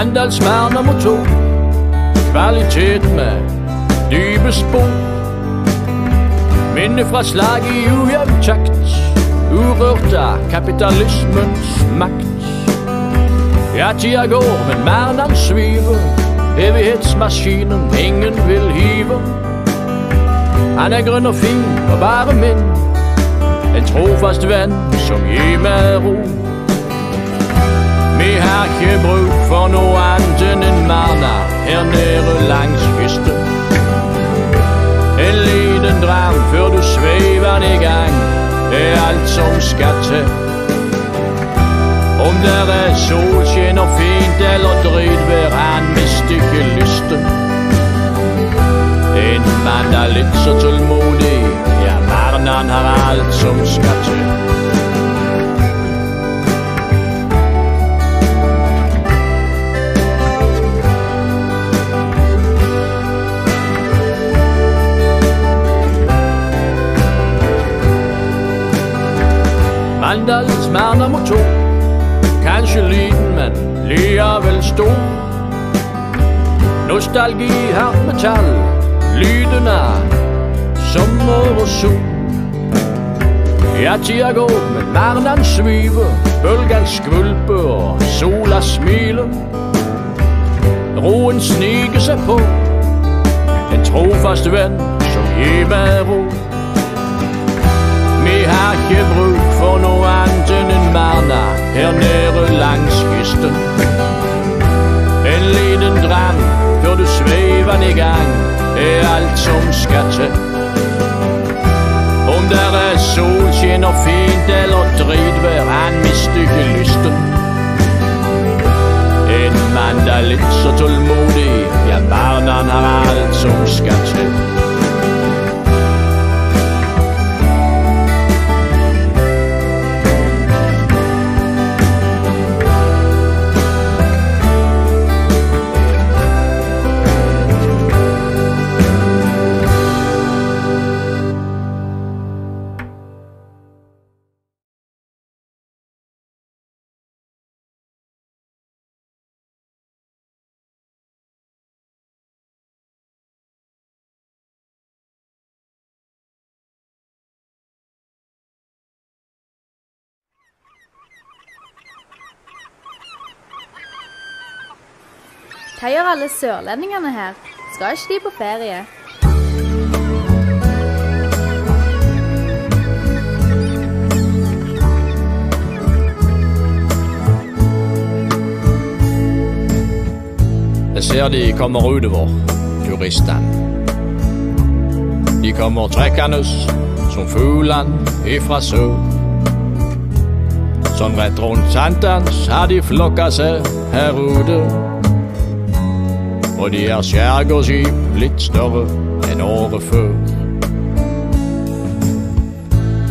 Mandalsmær nummer to. Kvalitet med dype spor. Minne fra slaget i ujevn takt. Urørt av kapitalismens makt. Ja, tida går, men Mærland sviver. Evighetsmaskinen ingen vil hive. Han er grønn og fin og bare min. En trofast venn som gir meg ro. Vi har ikke bruk for noe annet enn en Marna her nede langs kysten. En liten dram før du sveiver i gang, det er alt som skal til. Om der er solskinn og fint eller dritvær, han mister ikke lysten. En mann er litt så tålmodig, ja, Marnan har alt som skal til. Mandals smerter to. Kanskje liten, men likevel stor. Nostalgi, hardt metall, lyden av sommer og sol. Ja, tida går, men verden sviver, bølgene skvulper og sola smiler. Roen sniker seg på, en trofast venn som gir meg ro. Vi har ikke bruk for noe annet enn en Marna her nede langs kysten. En liten dram før du sveiver i gang, er alt som skal til. Om der er solskinn og fint eller dritvær, han mister ikke lysten. Hva gjør alle sørlendingene her? Skal ikke de på ferie? Jeg ser de kommer utover, turistene. De kommer trekkende som fuglene ifra sør. Sånn rett rundt sankthans har de flokka seg her ute. Og de er skjærgårdsskip litt større enn året før.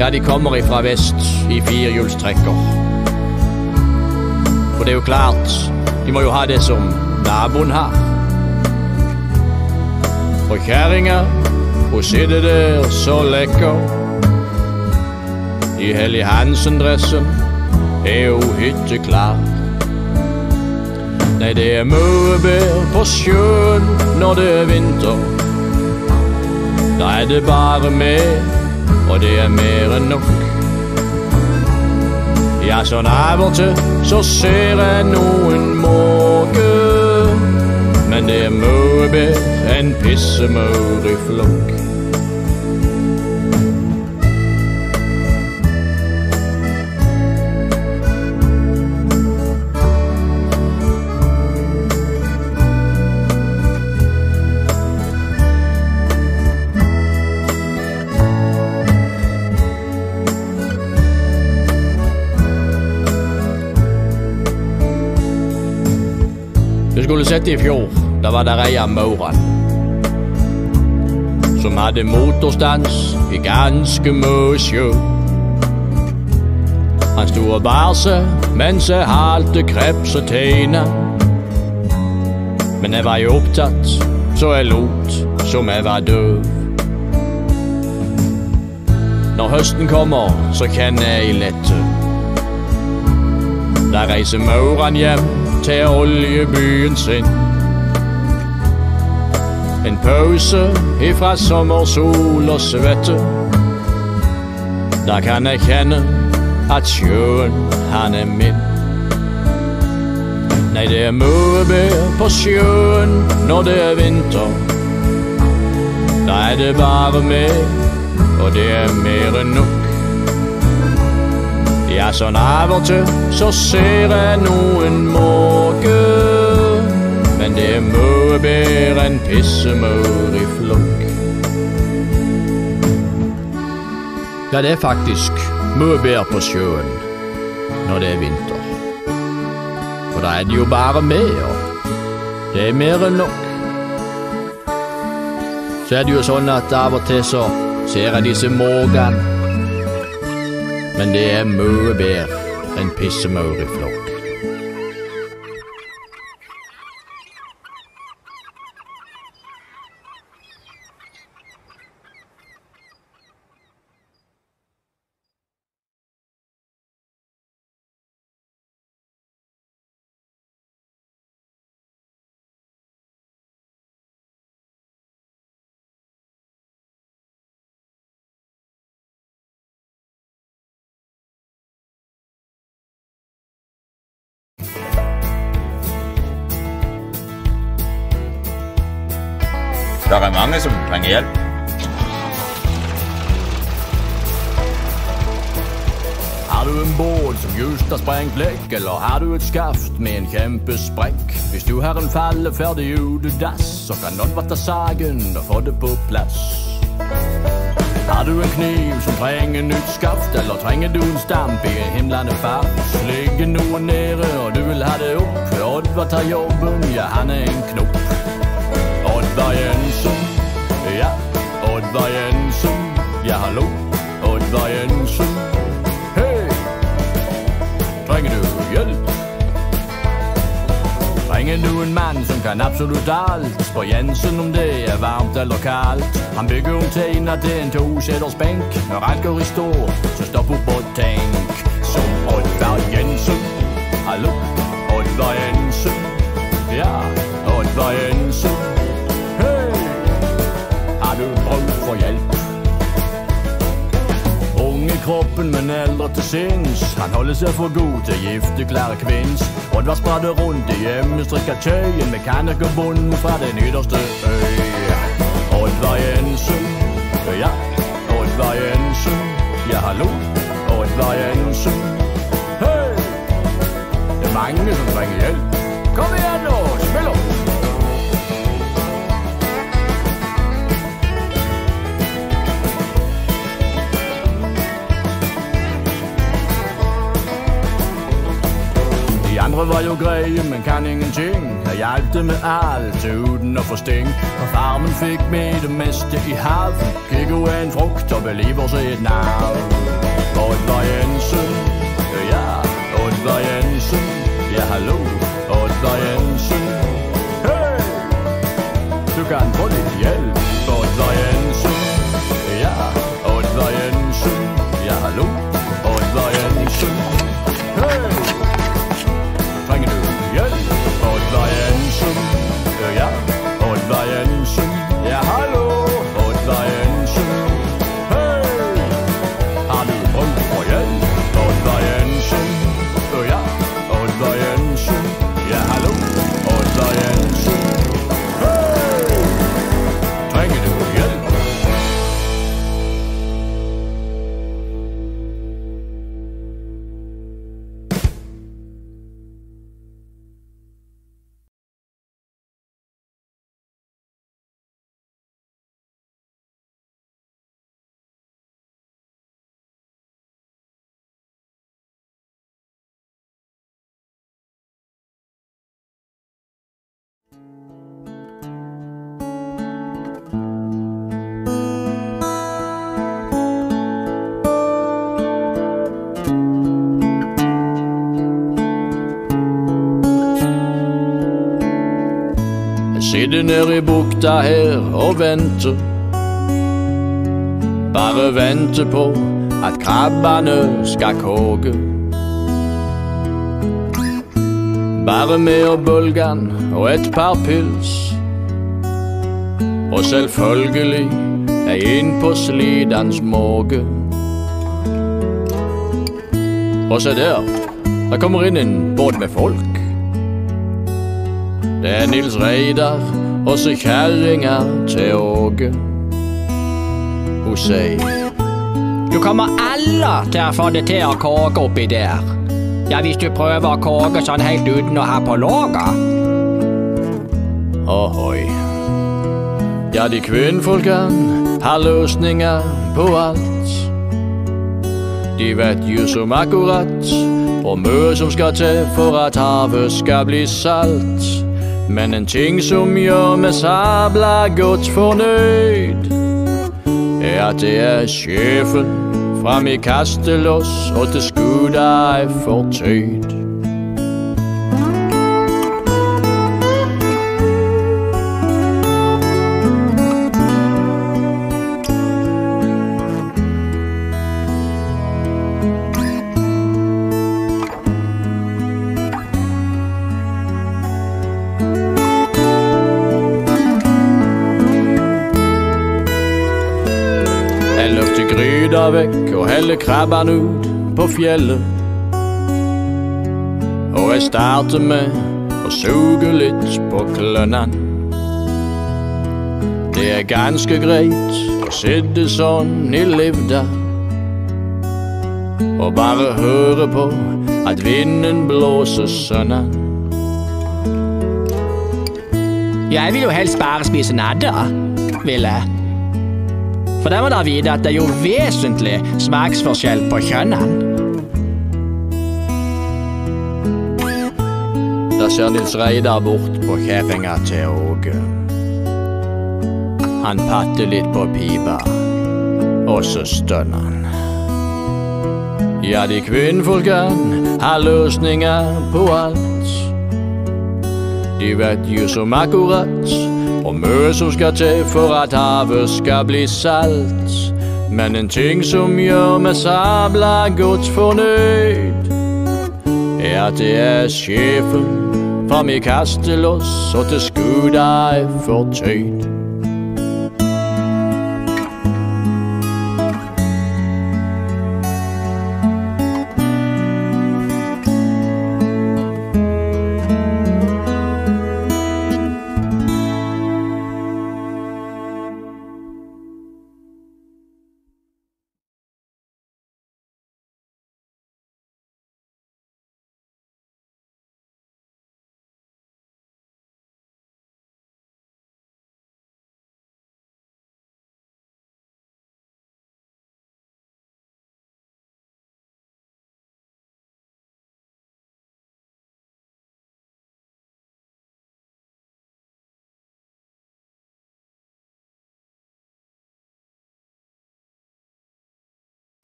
Ja, de kommer ifra vest i firehjulstrekker. For det er jo klart, de må jo ha det som naboen har. Og kjerringa, hun sitter der så lekker. I Helly Hansen-dressen er hun hytteklar. Nei, det er mauebær på sjøen når det er vinter. Da er det bare meg, og det er mer enn nok. Ja, sånn og til så ser jeg noen måke. Men det er mauebær, en pissemaur i flokk. Skulle sett i fjor, da var det ei av maurene som hadde motorstans i ganske mye. Han sto og bar seg mens jeg halte kreps og teina. Men jeg var jo opptatt, så jeg lot som jeg var døv. Når høsten kommer, så kjenner jeg lette. Da reiser maurene hjem til oljebyen sin. En pause ifra sommersol og svette. Da kan jeg kjenne at sjøen, han er min. Nei, det er møbel på sjøen når det er vinter. Da er det bare meg, og det er mer enn nok. Ja, sånn av og til så ser jeg noen måker. Men det er mye bedre enn pissemaur i flokk. Ja, det er faktisk mye bedre på sjøen når det er vinter. For da er det jo bare og det er mer enn nok. Så er det jo sånn at av og til så ser jeg disse måkene. Men det er mye bedre enn pissemaur i flokk. Det er mange som trenger hjelp. Har du en båt som just har sprengt lekk, eller har du et skaft med en kjempesprekk? Hvis du har en falleferdig utedass, så kan Oddvar ta sagen og få det på plass. Har du en kniv som trenger nytt skaft, eller trenger du en stamp i en himlende fart? Ligger noe nede, og du vil ha det opp, Oddvar tar jobben, ja, han er en knopp. Oddvar Jensen, ja, Oddvar Jensen, ja, hallo, Oddvar Jensen. Hei, trenger du hjelp? Trenger du en mann som kan absolutt alt? Spør Jensen om det er varmt eller kaldt. Han bygger om teina til en toseters benk. Når alt går i stå, så stopp opp og tenk. Som Oddvar Jensen, hallo, Oddvar Jensen, ja, Oddvar Jensen. For hjelp? Ung i kroppen, men eldre til sinns. Han holder seg for god til gifte klare kvinns. Oddvar sprader rundt i hjemmestrikka tøy. En mekanikerbond fra den ytterste øy. Oddvar Jensen, ja, Oddvar Jensen. Ja, hallo, Oddvar Jensen. Hei! Det er mange som trenger hjelp. Kom igjen greie, men kan ingenting. Jeg hjalp det med alt uten å få sting. Og farmen fikk med det meste i havn. Kikko er en frukt og beliver seg et navn. Oddvar Jensen, ja, Oddvar Jensen. Ja, hallo, Oddvar Jensen. Hei! Du kan få litt hjelp, Nede i bukta her og venter. Bare venter på at krabbene skal koke. Bare med og bølgan og et par pils. Og selvfølgelig ei inn på slidans måge. Og se der, der kommer inn en båt med folk. Det er Nils Reidar og så kjerringa til Åge. Hun sier Du kommer alle til å få det til å koke oppi der. Ja, hvis du prøver å koke sånn helt uten å ha på låget. Ohoi. Ja, de kvinnfolkene har løsninger på alt. De vet jo som akkurat hvor mye som skal til for at havet skal bli salt. Men en ting som gjør meg sabla godt fornøyd, er at det er sjefen fra i kastelås og til skuta er fortøyd. Gryta vekk og heller krabben ut på fjellet. Og jeg starter med å suge litt på klønnan. Det er ganske greit å sitte sånn i livda og bare høre på at vinden blåser sønnen. Jeg vil jo helst bare spise nadder, vil jeg. For det må da vite at det er jo vesentlig smaksforskjell på kjønnene. Da ser Nils Reidar bort på kjerringa til Åge. Han patter litt på pipa, og så stønner han. Ja, de kvinnfolkene har løsninger på alt. De vet jo som akkurat hvor mye som skal til for at havet skal bli salt. Men en ting som gjør meg sabla godt fornøyd, er at det er sjefen fra mi kastelås og til skuta er fortøyd.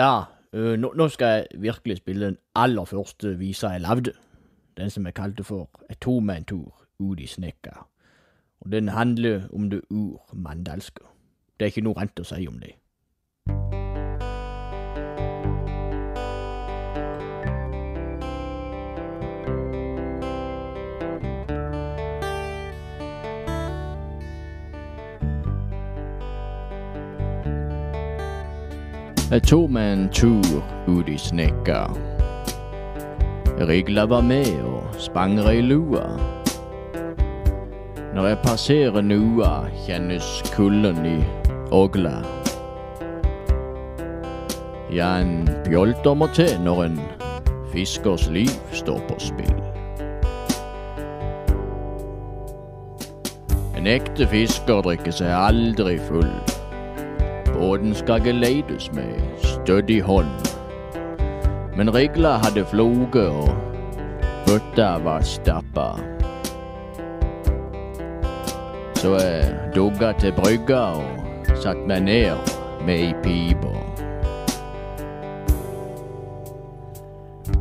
Ja, øh, nå, nå skal jeg virkelig spille den aller første visa jeg lagde. Den som jeg kalte for Et tomanntur ut snekka. Og den handler om det ur-mandalske. Det er ikke noe rent å si om det. Jeg tok meg en tur ut i snekka. Rigla var med og spangre i lua. Når jeg passerer nua, kjennes kulden i ogla. Ja, en bjolter må til når en fiskers liv står på spill. En ekte fisker drikker seg aldri full. Båten skal geleides med stødig hånd. Men regler hadde floge, og bøtta var stappa. Så jeg dugga til brygga og satte meg ned med ei pipe.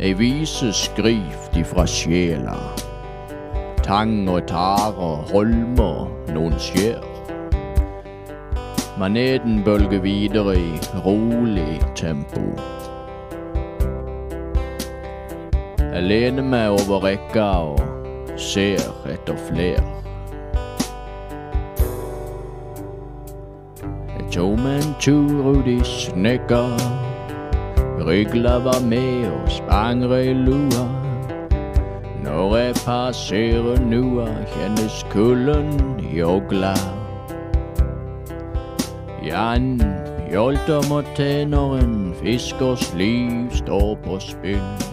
Ei vise skrift ifra sjela. Tang og tare, holmer, noen skjær. Maneten bølger videre i rolig tempo. Jeg lener meg over rekka og ser etter fler. Jeg tok meg en tur ut i snekka. Rygla var med og sprang i lua. Når jeg passerer nua, kjennes kulden jogla. Jan Hjolt om å til når en fiskers liv står på spinn.